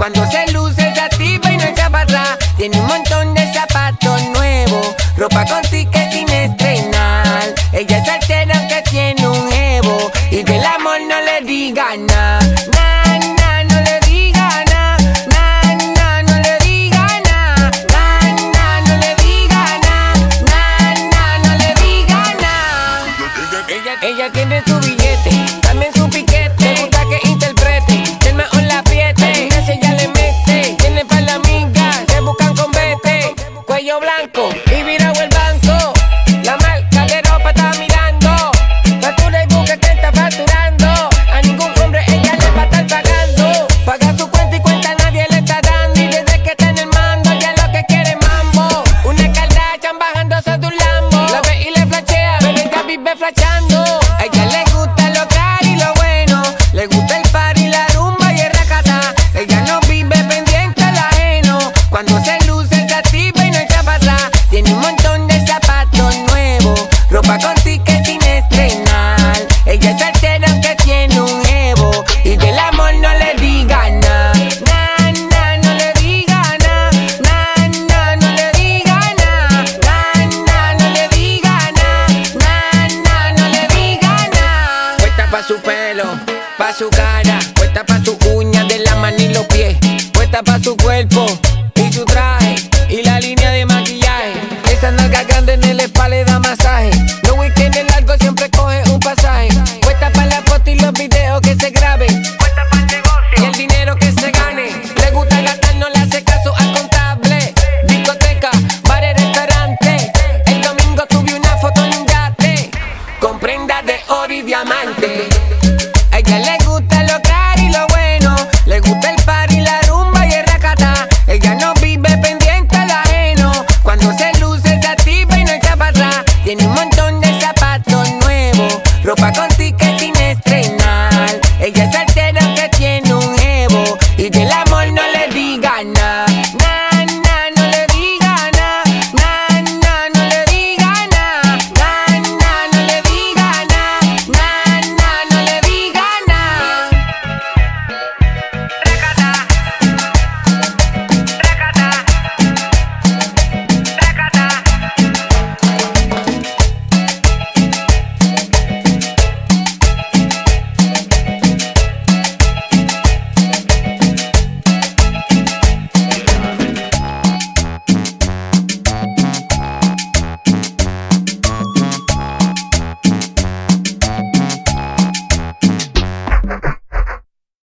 Cuando se luce se activa y no echa para atrás. Tiene un montón de zapatos nuevos, ropa con ticket sin estrenar. Ella es altera que tiene un evo y del amor no le diga nada. Na, no le diga nada. Na, no le diga nada. Na, no le diga nada. No le diga nada. Ella tiene su billete. pa' su cara, puesta pa' su contigo